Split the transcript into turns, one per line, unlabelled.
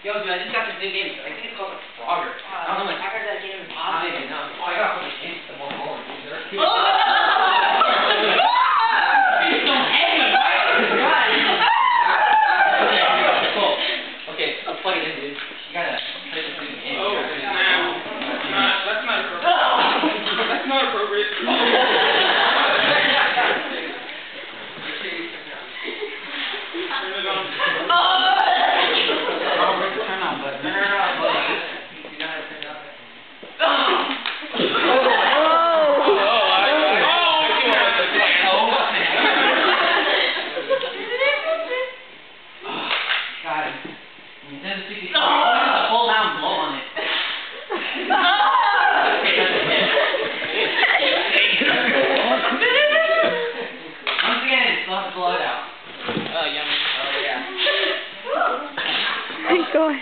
Yo, dude, I just got this new game. I think it's called like Frogger. Uh, I don't know, like,
I heard that game is awesome. I didn't
know. Oh, I got a. guy. And instead of sticking, oh! a down blow on it. Once again, it's not blood out.
Oh, yummy. Oh, yeah.
Thank God.